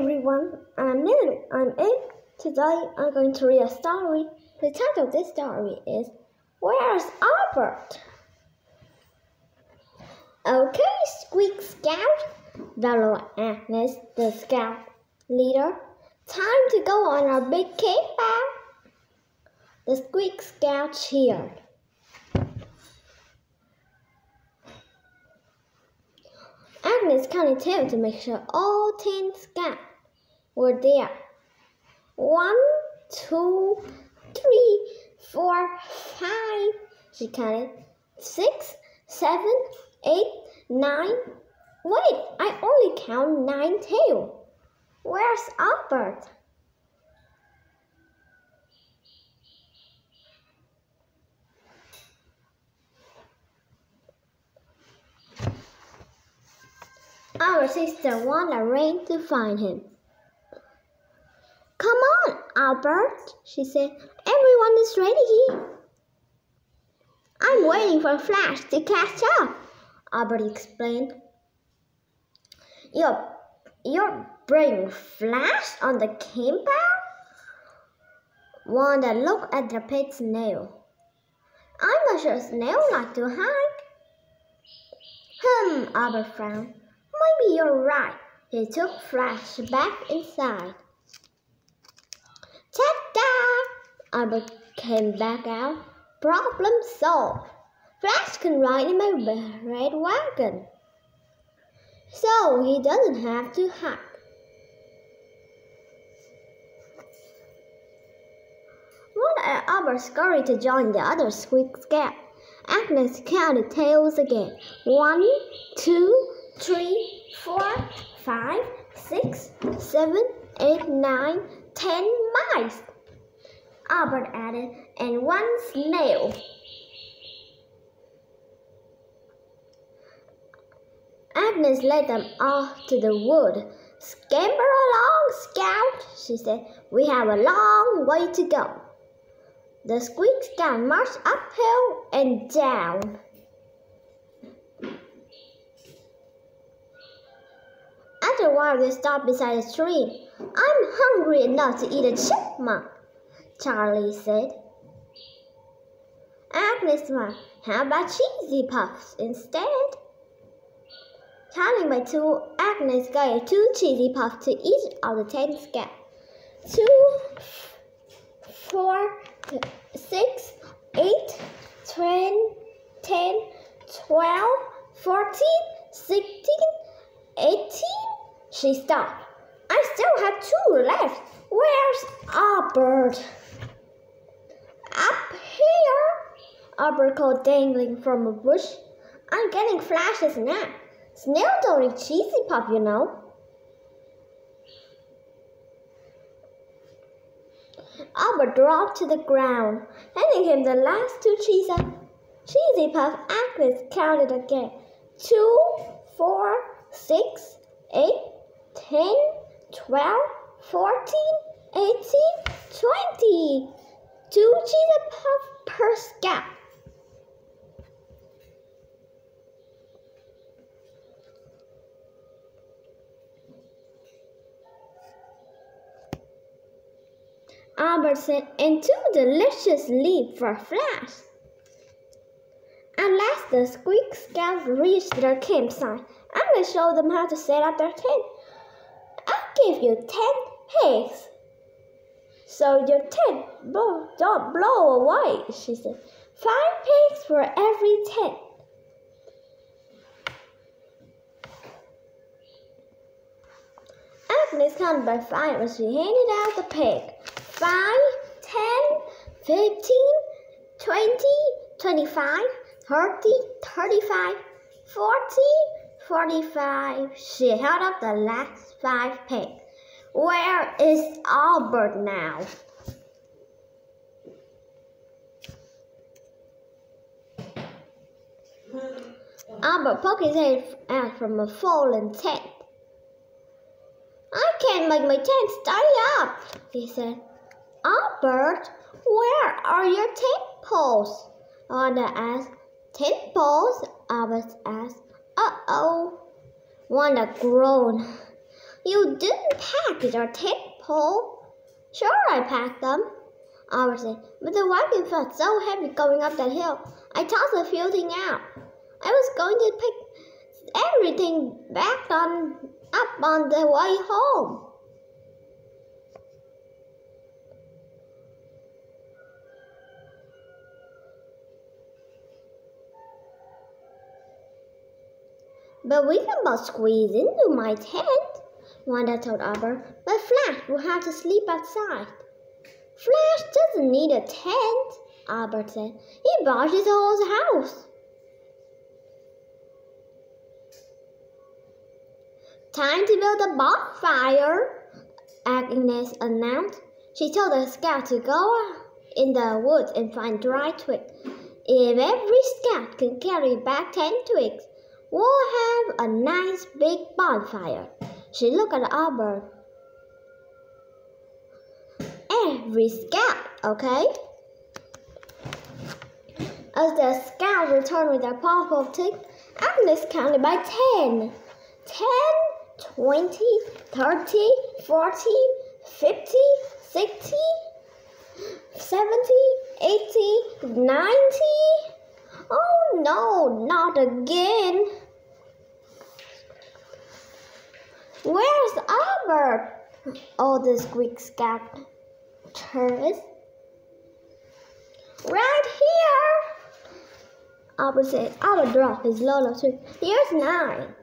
everyone, I'm Lily. I'm eight. Today I'm going to read a story. The title of this story is Where's Albert? Okay, Squeak Scout, bellowed Agnes, the scout leader. Time to go on our big campout. The Squeak Scout cheered. Agnes counted ten to make sure all ten scouts were there. One, two, three, four, five. She counted six, seven, eight, nine. Wait, I only count nine too. Where's Albert? Our sister Wanda ran to find him. Come on, Albert, she said. Everyone is ready. I'm waiting for Flash to catch up, Albert explained. You're, you're bringing Flash on the campout? Wanda looked at the pet snail. I'm not sure snails like to hike. Hmm, Albert frowned. Maybe you're right. He took Flash back inside. Ta-da! Albert came back out. Problem solved. Flash can ride in my red wagon. So he doesn't have to hike. Wanda Albert scurried to join the other Squeak Scout. Agnes counted tails again. One, two, three, four, five, six, seven, eight, nine, ten mice. Albert added, and one snail. Agnes led them off to the wood. Scamper along, Scout, she said. We have a long way to go. The Squeak Scout marched uphill and down. After a while, they stopped beside a tree. I'm hungry enough to eat a chipmunk, Charlie said. Agnes smiled. How about cheesy puffs instead? Counting by two, Agnes gave two cheesy puffs to each of the ten scouts. Two, four, six, eight, ten, ten, twelve, fourteen, sixteen, eighteen. She stopped. I still have two left. Where's Albert? Up here, Albert called dangling from a bush. I'm getting flashes now. Snail don't eat cheesy puff, you know. Albert dropped to the ground, handing him the last two cheesy, cheesy puff. Agnes counted again. Two, four, six, eight, ten, twelve, fourteen, eighteen, twenty. Two cheesy puff per scout. Albert said, and two delicious leap for Flash. Last the Squeak Scouts reached their campsite. I'm going to show them how to set up their tent. Give you ten pigs. So your tent don't blow away, she said. Five pigs for every tent. Agnes counted by five as she handed out the pig. Five, ten, fifteen, twenty, twenty-five, thirty, thirty-five, forty, forty-five. She held up the last five pigs. Where is Albert now? Albert poked his head out from a fallen tent. I can't make my tent stay up, he said. Albert, where are your tent poles? Asked. Tent poles? Albert asked. Uh-oh. Wanda groaned. You didn't pack your tent pole. Sure, I packed them. Albert said, but the wagon felt so heavy going up that hill. I tossed a few things out. I was going to pick everything back on up on the way home. But we can both squeeze into my tent, Wanda told Albert. But Flash will have to sleep outside. Flash doesn't need a tent, Albert said. He bought his whole house. Time to build a bonfire, Agnes announced. She told the scout to go in the woods and find dry twigs. If every scout can carry back ten twigs, we'll have a nice big bonfire. She looked at Albert. Every scout, okay? As the scout returned with their pile of twigs, Agnes counted by ten. Ten 20, 30, 40, 50, 60, 70, 80, 90. Oh no, not again. Where's Albert? Oh, the squeak scared tourist. Right here. Albert said, Albert dropped his Lolo too. Here's nine.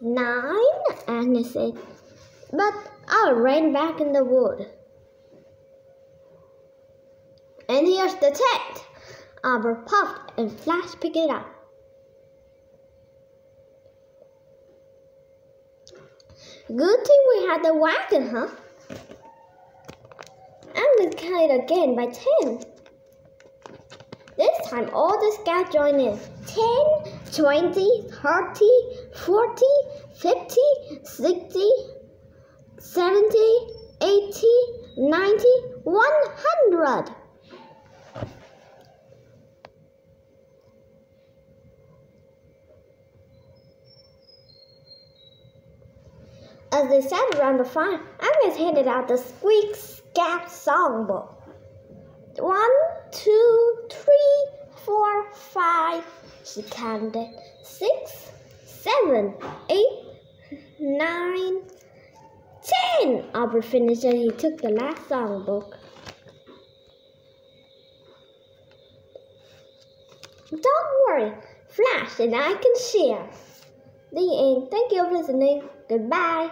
Nine? Agnes said. But I ran back in the wood. And here's the tent. Albert puffed and Flash picked it up. Good thing we had the wagon, huh? I'm gonna count it again by ten. This time all the scouts joined in. 10, 20, 30, 40, 50, 60, 70, 80, 90, 100. As they sat around the fire, Agnes handed out the Squeak Scout songbook. One, two, three, four, five. She counted. Six, seven, eight, nine, ten. Albert finished and he took the last songbook. Don't worry, Flash and I can share. The end. Thank you for listening. Goodbye.